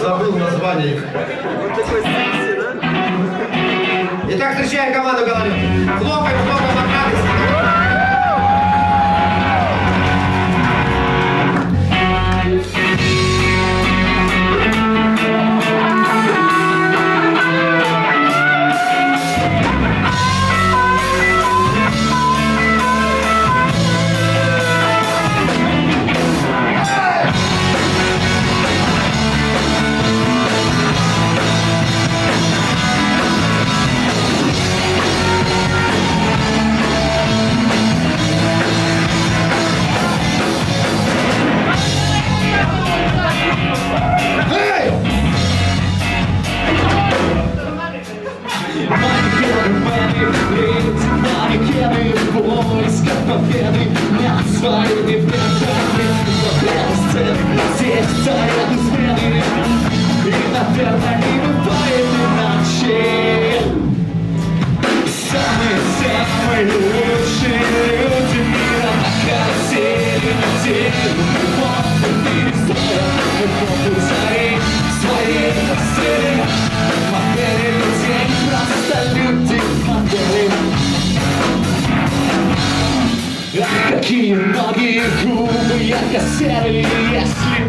Забыл название их. Итак, встречаем команду Головлев. Хлопаем, хлопаем от радости. Манекены в поисках победы Над своими врагами Во время здесь царят измены И, наверное, не бывает иначе. Самые-самые лучшие люди мира На карусели недели Вот перестроят эпоху царей Своей Какие ноги губы ярко-серые Если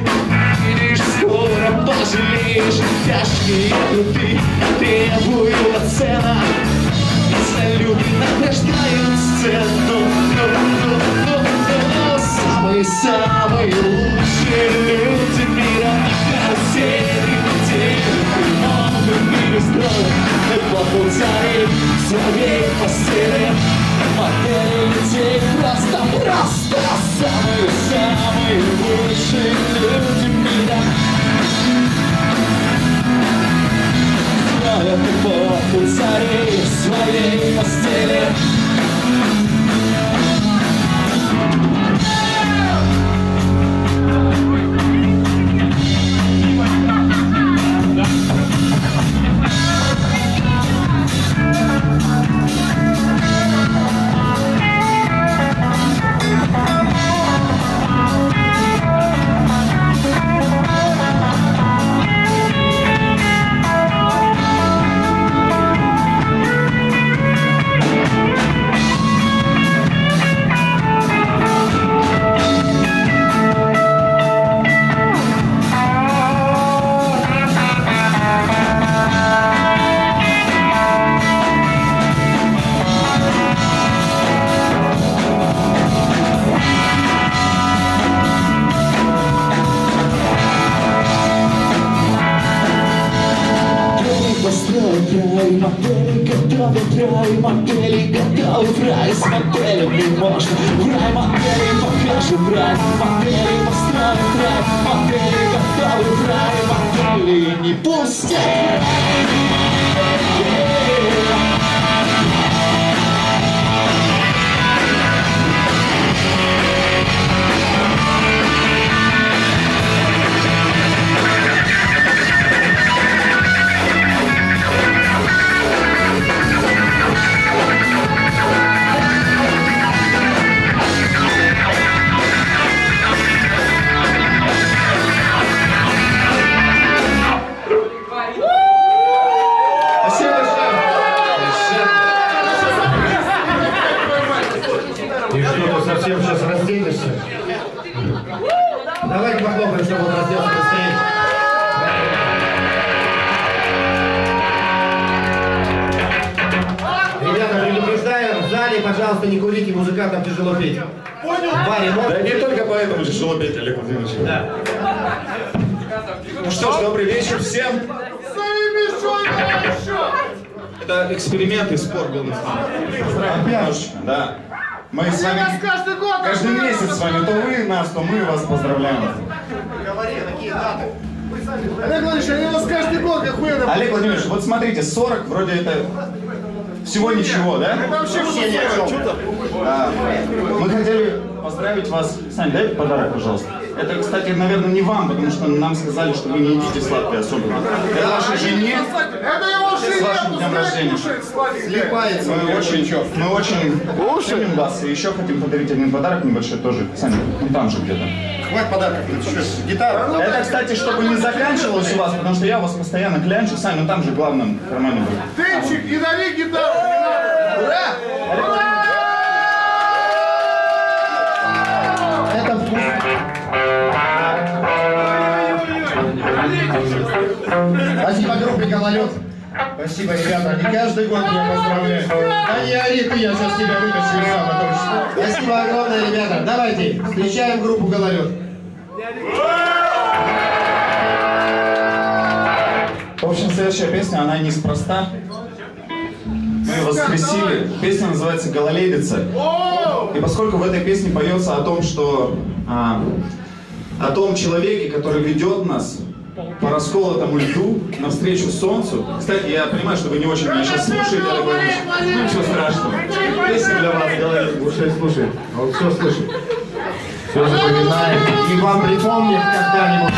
видишь, скоро пожалеешь. Тяжкие труды требуют оценок люди награждают сцену. Ну, ну, ну, ну, Самые-самые лучшие люди мира. Карусели недели Новый мир строят эпоху царей Своей постели каждый месяц с вами, то вы нас, то мы вас поздравляем. Говори, какие даты? Олег Владимирович, они вас каждый год охуенно... Олег Владимирович, вот смотрите, 40 вроде это всего ничего, да? Вообще все ни о чем. А, Мы хотели поздравить вас. Сань, дай подарок, пожалуйста. Это, кстати, наверное, не вам, потому что нам сказали, что вы не едите сладкое особенно. Это вашей жене. Это его С жене, вашим днем рождения. Слепается. Мы очень, мы очень ценим вас и еще хотим подарить один подарок небольшой тоже. Саня, ну там же где-то. Хватит подарков, ну гитара. Это, кстати, чтобы не заканчивалось у вас, потому что я вас постоянно клянчу. Сань, ну там же в главном кармане будет. Тынчик, не дари гитару. Ура! Гололед. Спасибо, ребята. Не каждый год меня поздравляют. Да не ори ты, я сейчас тебя вытащу из сама точно. Спасибо огромное, ребята. Давайте, встречаем группу Гололед. В общем, следующая песня, она неспроста. Мы ее воскресили. Песня называется «Гололедица». И поскольку в этой песне поется о том, что... а, о том человеке, который ведет нас по расколотому льду навстречу солнцу. Кстати, я понимаю, что вы не очень меня сейчас слушаете, Владимирович. Ну, ничего страшного. Песня для вас, Гололедица. Ушей слушай. Он все слышит. Все запоминает. И вам припомнит когда-нибудь.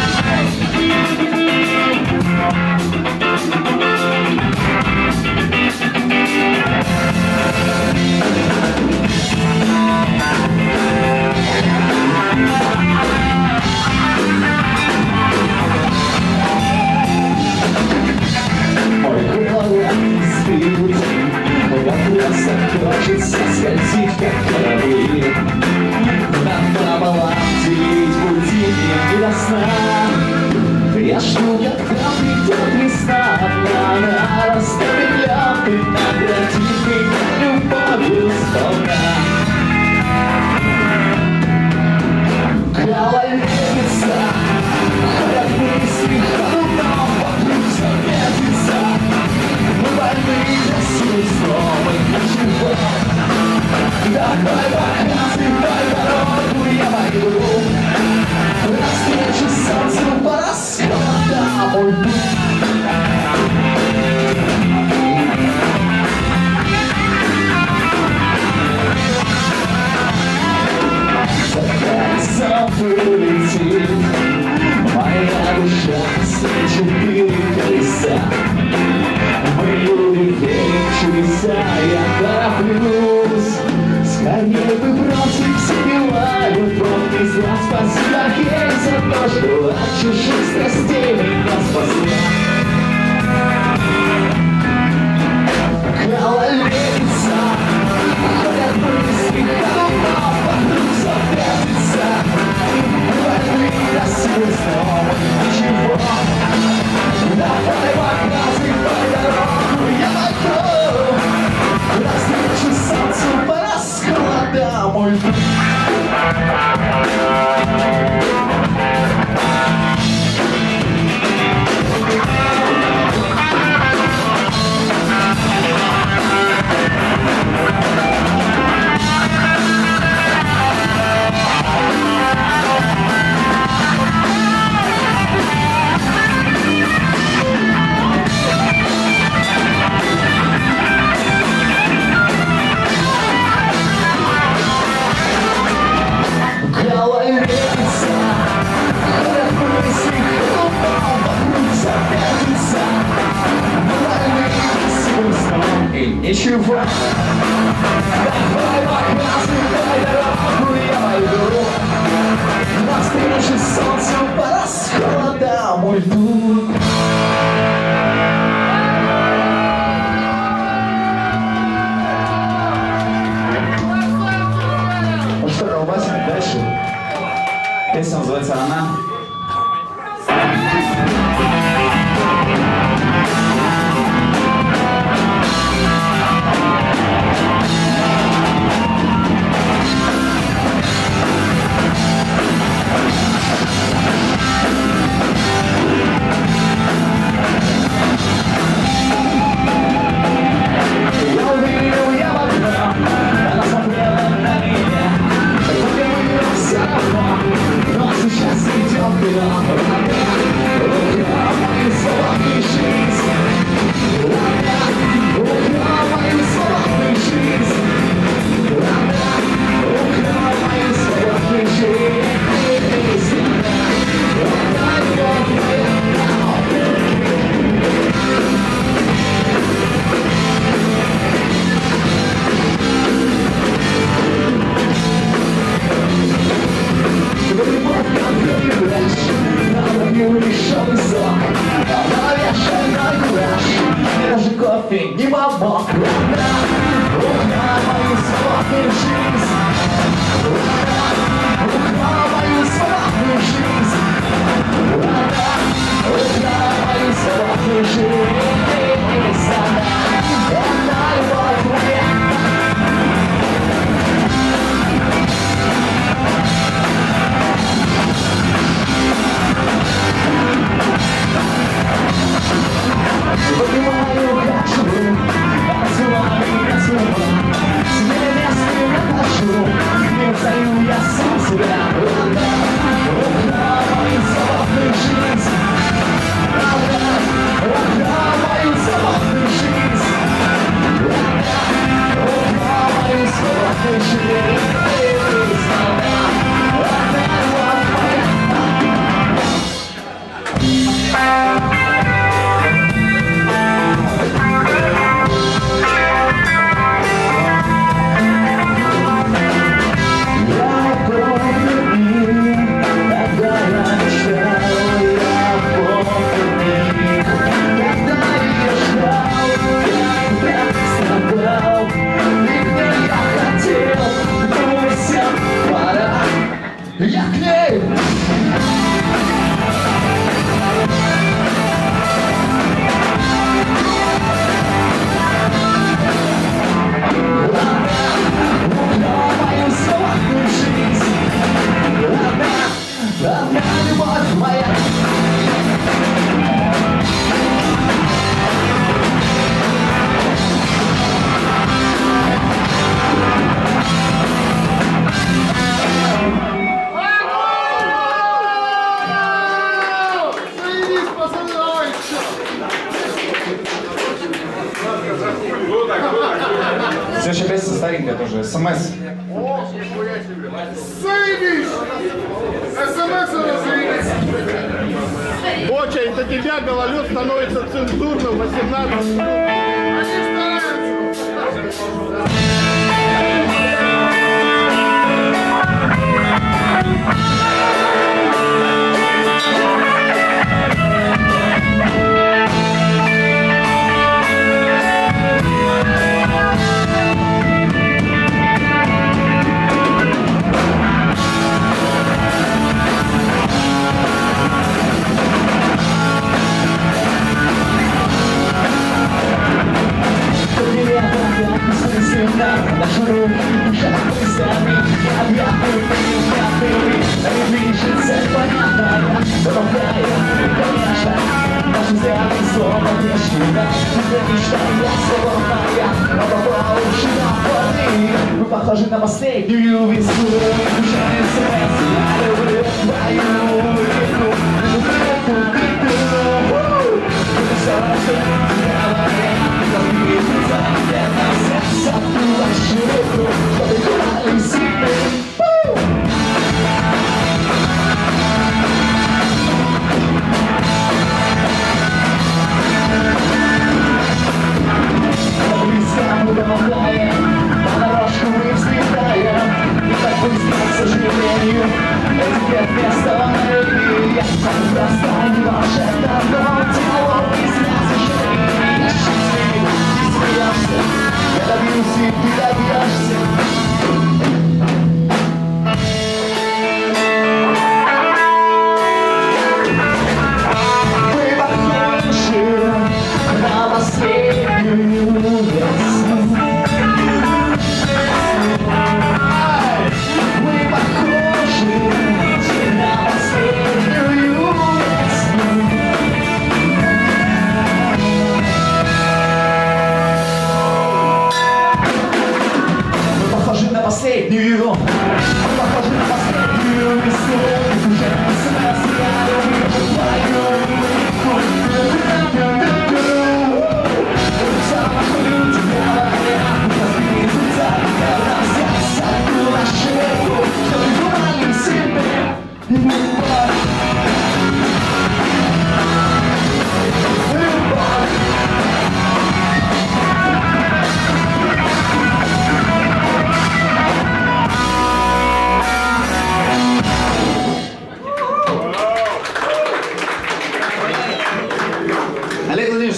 Песня называется «Она».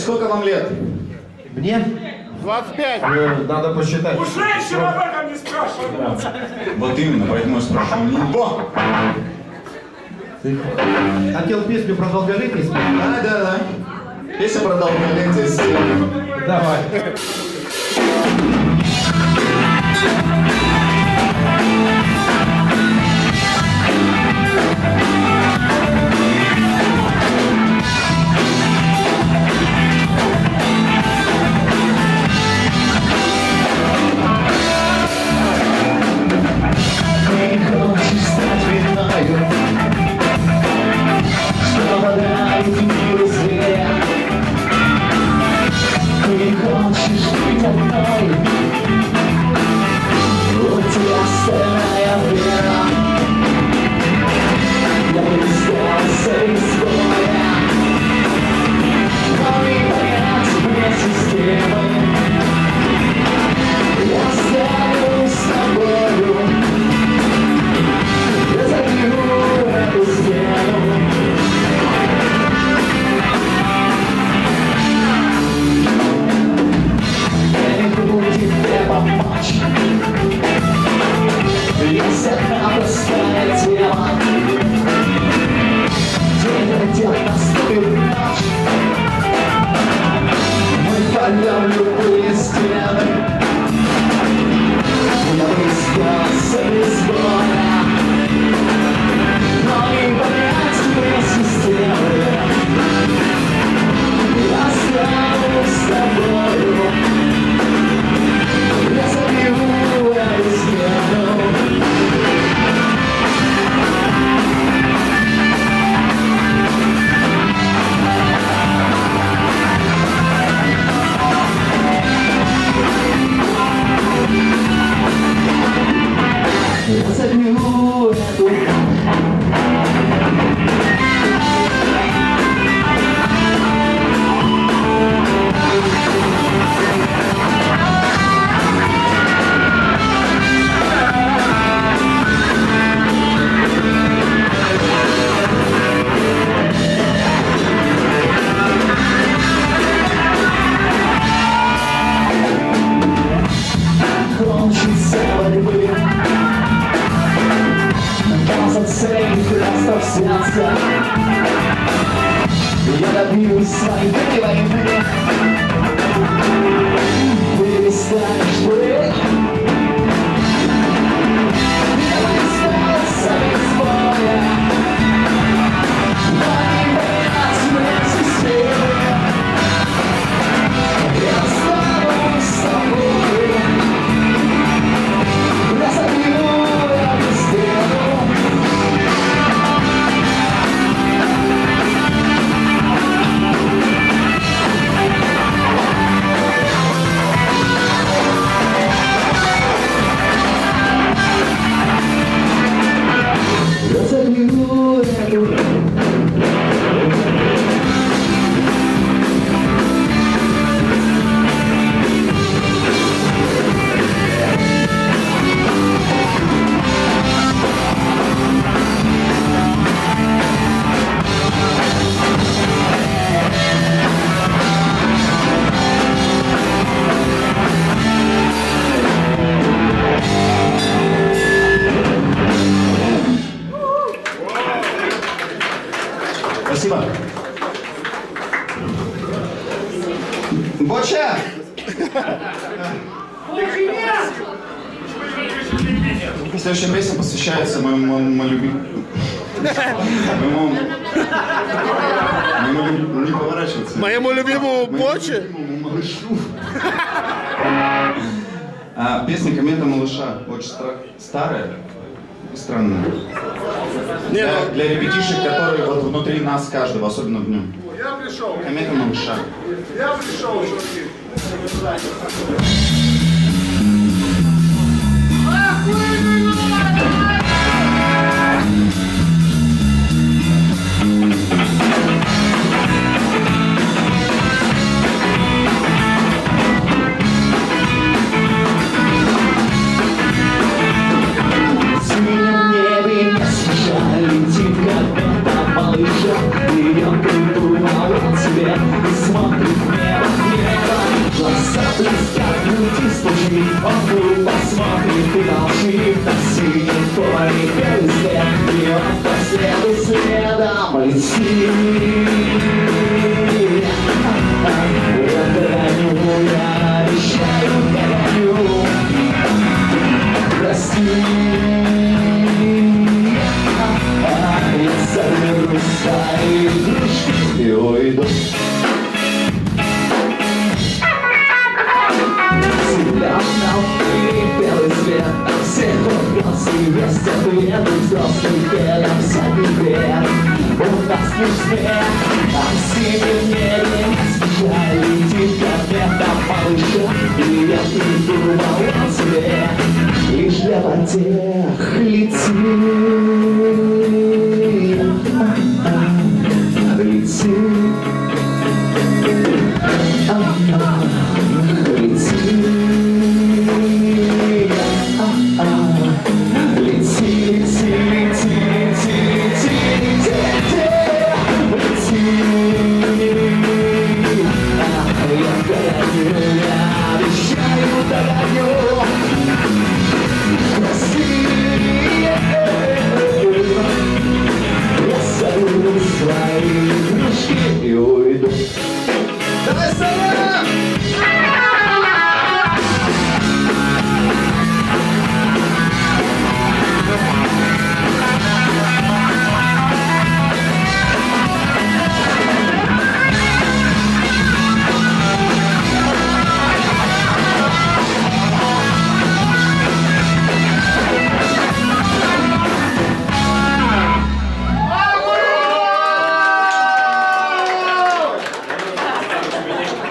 сколько вам лет? Мне? 25. Э, надо посчитать. У женщин об этом не спрашивают. Вот именно, поэтому я спрашиваю. Бо! Ты хотел песню про долголетие? Да, да, да. Песня про долголетие. Давай. szerelmi láztak szélszem Jelen bírusszány, tegyeveim meg Bősztás, bők do Короче... А, песня «Комета малыша» очень стра... старая и странная. Нет, для, ну. для ребятишек, которые вот внутри нас каждого, особенно в нем. Я пришел. Комета малыша. Я пришел, чуваки.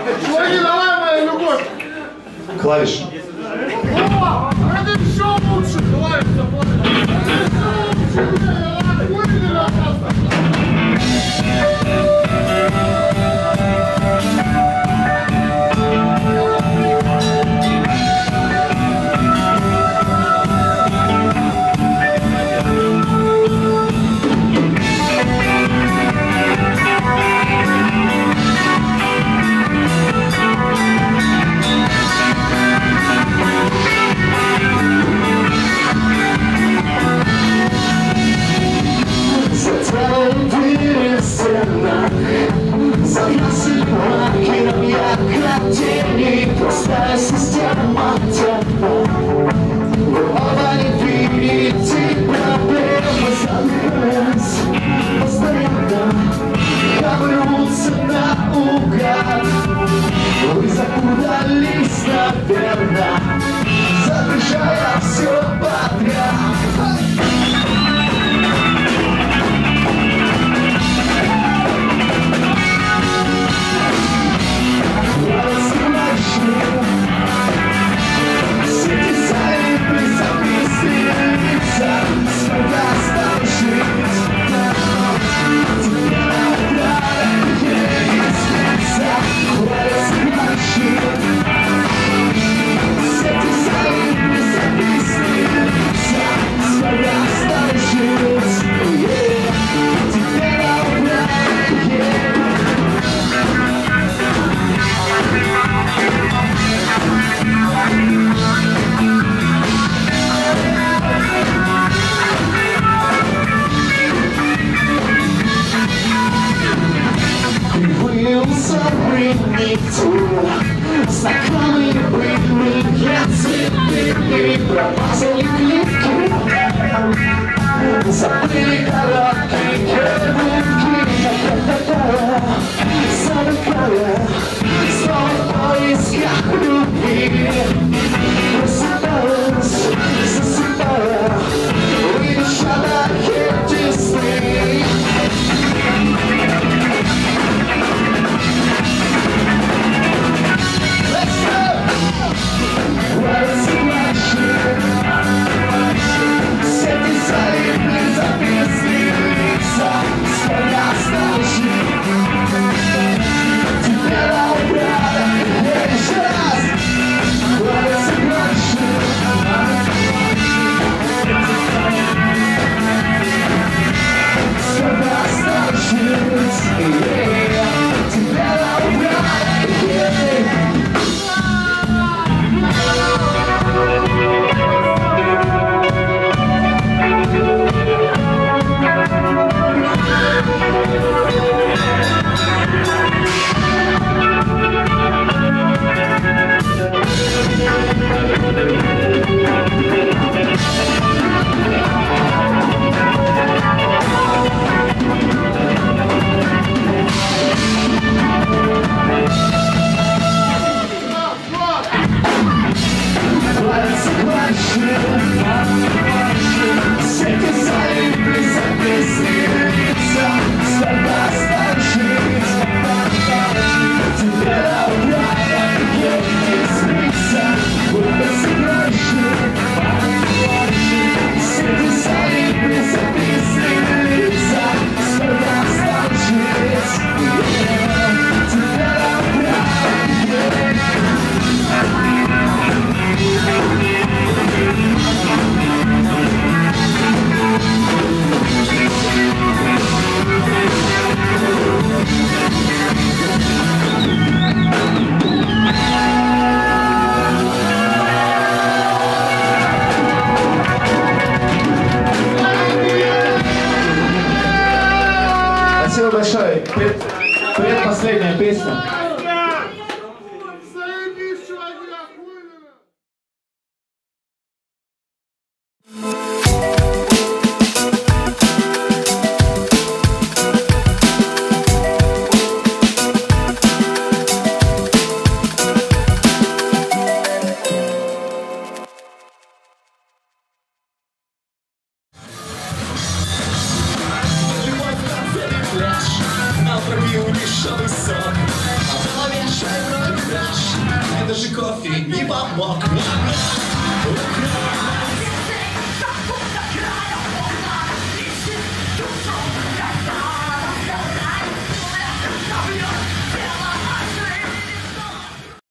Слуги, давай, моя любовь? Клавиш. О, а это еще лучше! Клавиш заплатил! Пред- Предпоследняя песня.